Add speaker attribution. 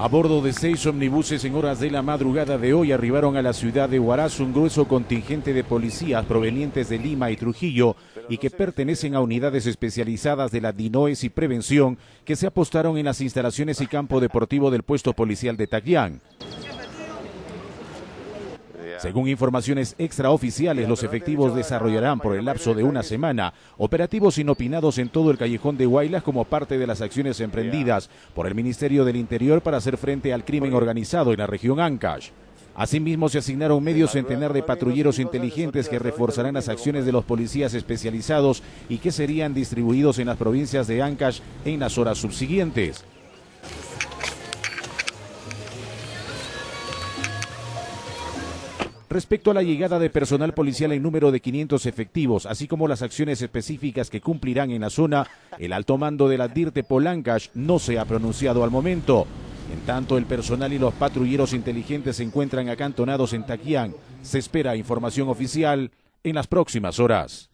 Speaker 1: A bordo de seis omnibuses en horas de la madrugada de hoy arribaron a la ciudad de Huaraz un grueso contingente de policías provenientes de Lima y Trujillo y que pertenecen a unidades especializadas de la DINOES y Prevención que se apostaron en las instalaciones y campo deportivo del puesto policial de Taquián. Según informaciones extraoficiales, los efectivos desarrollarán por el lapso de una semana operativos inopinados en todo el callejón de Huaylas como parte de las acciones emprendidas por el Ministerio del Interior para hacer frente al crimen organizado en la región Ancash. Asimismo, se asignaron medio centenar de patrulleros inteligentes que reforzarán las acciones de los policías especializados y que serían distribuidos en las provincias de Ancash en las horas subsiguientes. Respecto a la llegada de personal policial en número de 500 efectivos, así como las acciones específicas que cumplirán en la zona, el alto mando de la DIRTE Polancash no se ha pronunciado al momento. En tanto, el personal y los patrulleros inteligentes se encuentran acantonados en Taquián. Se espera información oficial en las próximas horas.